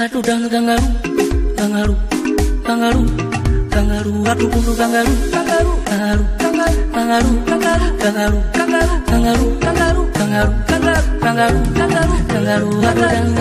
Aduh dang dangaru, dangaru, dangaru, dangaru, aduh bunuh dangaru, dangaru, dangaru, dangaru, dangaru, dangaru, dangaru, dangaru, dangaru, dangaru, dangaru, dangaru, dangaru, dangaru, dangaru.